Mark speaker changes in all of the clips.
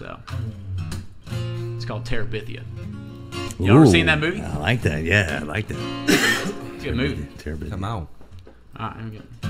Speaker 1: So it's called Terabithia. You ever seen that movie?
Speaker 2: I like that. Yeah, I like that.
Speaker 1: It's a good movie.
Speaker 2: Terrible.
Speaker 3: Come on.
Speaker 1: All right, here we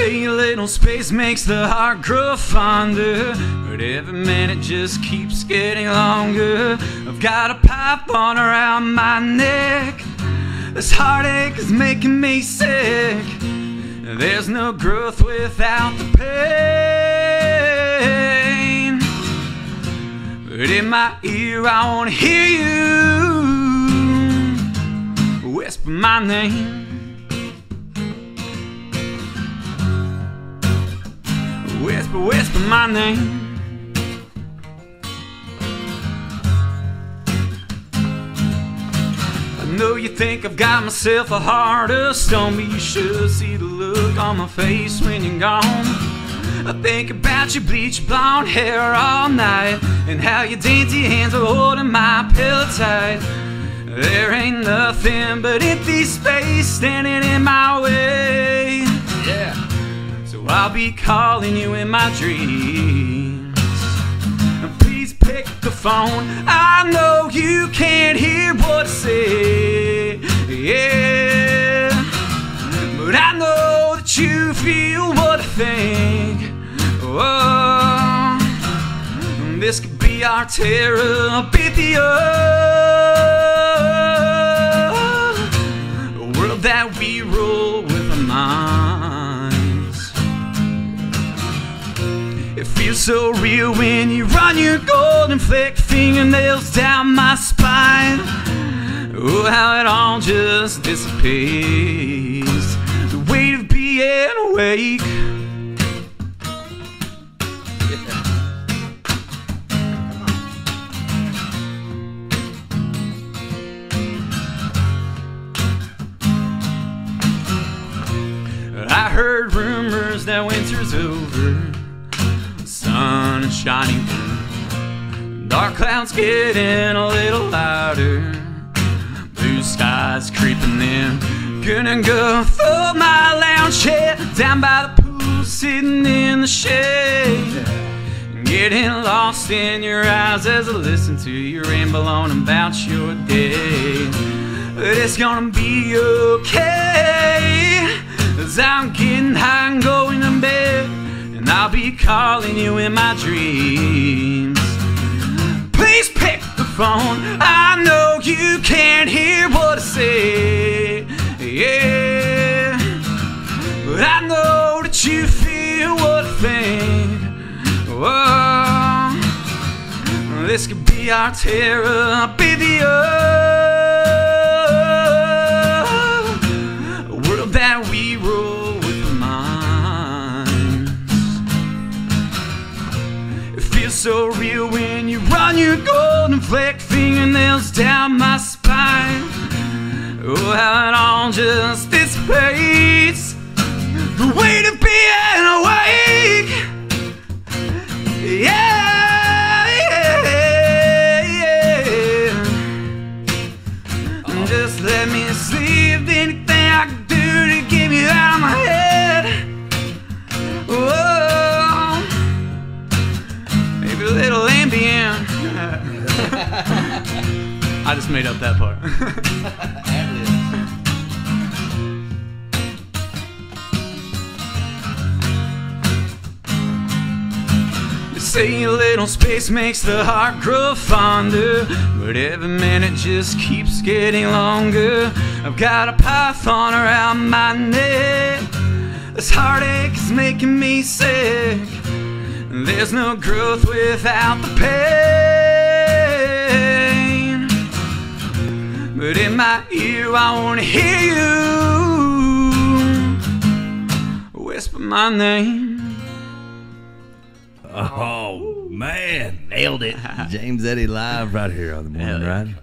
Speaker 1: say a little space makes the heart grow fonder, but every minute just keeps getting longer. I've got a python around my neck. This heartache is making me sick. There's no growth without the pain. But in my ear, I wanna hear you whisper my name. Whisper, whisper my name. I know you think I've got myself a heart of stone, but you should see the look on my face when you're gone. I think about your bleach blonde hair all night and how your dainty hands are holding my pillow tight. There ain't nothing but empty space standing in my way. I'll be calling you in my dreams. Please pick the phone. I know you can't hear what I say. Yeah. But I know that you feel what I think. Oh, this could be our Terabithia. A world that we rule so real when you run your golden flecked fingernails down my spine. Oh, how it all just disappears. The weight of being awake. I heard rumors shining through. Dark clouds getting a little louder. Blue skies creeping in. Gonna go throw my lounge chair down by the pool, sitting in the shade. Getting lost in your eyes as I listen to you ramble on about your day. But it's gonna be okay. Cause I'm getting high and going to bed. I'll be calling you in my dreams. Please pick the phone. I know you can't hear what I say. Yeah. But I know that you feel what I think. Whoa. This could be our Terabithia. A so real when you run your golden flecked fingernails down my spine. I just made up that part. Say a little space makes the heart grow fonder, but every minute just keeps getting longer. I've got a python around my neck. This heartache is making me sick. There's no growth without the pain. In my ear, I wanna hear you whisper my name.
Speaker 2: Oh man, nailed it! James Eddy live right here on the morning ride.